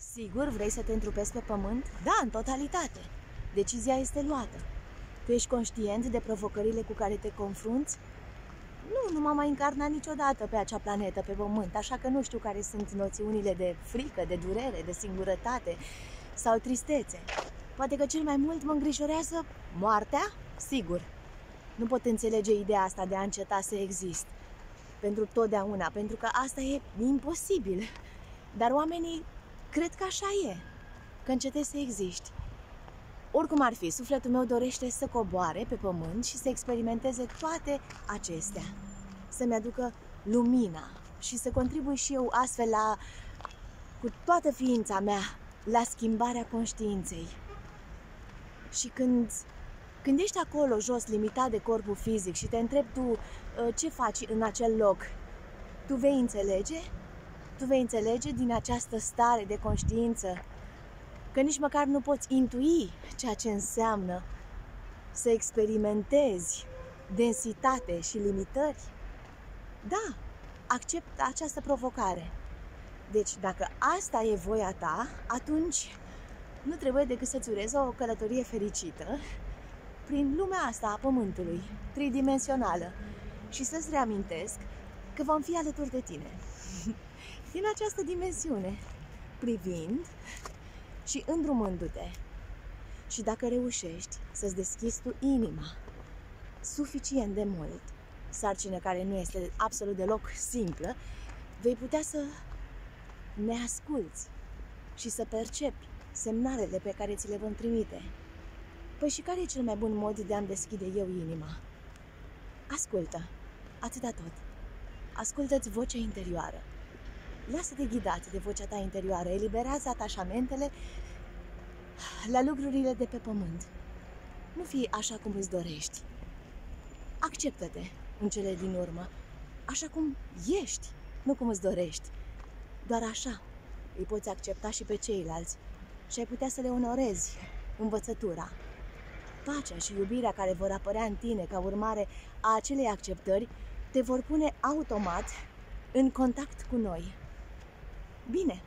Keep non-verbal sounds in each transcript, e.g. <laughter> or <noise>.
Sigur vrei să te întrupezi pe pământ? Da, în totalitate. Decizia este luată. Tu ești conștient de provocările cu care te confrunți? Nu, nu m-am mai încarnat niciodată pe acea planetă, pe pământ, așa că nu știu care sunt noțiunile de frică, de durere, de singurătate sau tristețe. Poate că cel mai mult mă îngrijorează moartea? Sigur. Nu pot înțelege ideea asta de a înceta să exist. Pentru totdeauna, pentru că asta e imposibil. Dar oamenii cred că așa e, că încetezi să existi. Oricum ar fi, sufletul meu dorește să coboare pe pământ și să experimenteze toate acestea. Să-mi aducă lumina și să contribui și eu astfel la, cu toată ființa mea, la schimbarea conștiinței. Și când, când ești acolo jos, limitat de corpul fizic și te întrebi tu uh, ce faci în acel loc, tu vei înțelege? Tu vei înțelege din această stare de conștiință că nici măcar nu poți intui ceea ce înseamnă să experimentezi densitate și limitări? Da, accept această provocare. Deci, dacă asta e voia ta, atunci nu trebuie decât să-ți urezi o călătorie fericită prin lumea asta a Pământului, tridimensională, și să-ți reamintesc că vom fi alături de tine <laughs> din această dimensiune, privind și îndrumându-te. Și dacă reușești să-ți deschizi tu inima suficient de mult, sarcină care nu este absolut deloc simplă, vei putea să ne asculți și să percepi semnalele pe care ți le vom trimite. Păi și care e cel mai bun mod de a-mi deschide eu inima? Ascultă, atâta tot. Ascultă-ți vocea interioară. Lasă-te ghidat de vocea ta interioară, eliberează atașamentele la lucrurile de pe pământ. Nu fi așa cum îți dorești. Acceptă-te în cele din urmă, așa cum ești, nu cum îți dorești. Doar așa îi poți accepta și pe ceilalți și ai putea să le onorezi învățătura. Pacea și iubirea care vor apărea în tine ca urmare a acelei acceptări te vor pune automat în contact cu noi. Bine,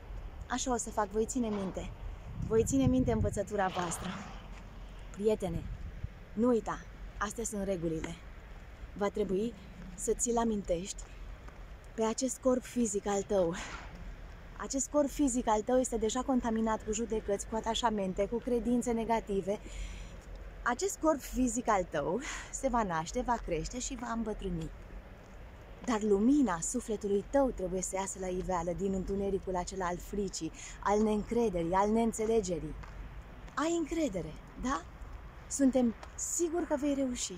așa o să fac, voi ține minte. Voi ține minte învățătura voastră. Prietene, nu uita, astea sunt regulile. Va trebui să ți-l amintești pe acest corp fizic al tău. Acest corp fizic al tău este deja contaminat cu judecăți, cu atașamente, cu credințe negative. Acest corp fizic al tău se va naște, va crește și va îmbătrâni. Dar lumina sufletului tău trebuie să iasă la iveală din întunericul acela al fricii, al neîncrederii, al neînțelegerii. Ai încredere, da? Suntem siguri că vei reuși.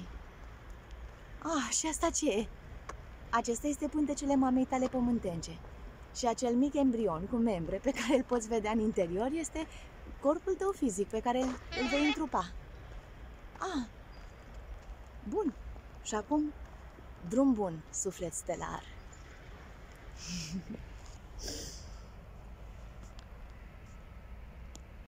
Ah, și asta ce e? Acesta este pântecele mamei tale pământence. Și acel mic embrion cu membre pe care îl poți vedea în interior este corpul tău fizic pe care îl vei întrupa. Ah, bun. Și acum Drum bun, suflet stelar!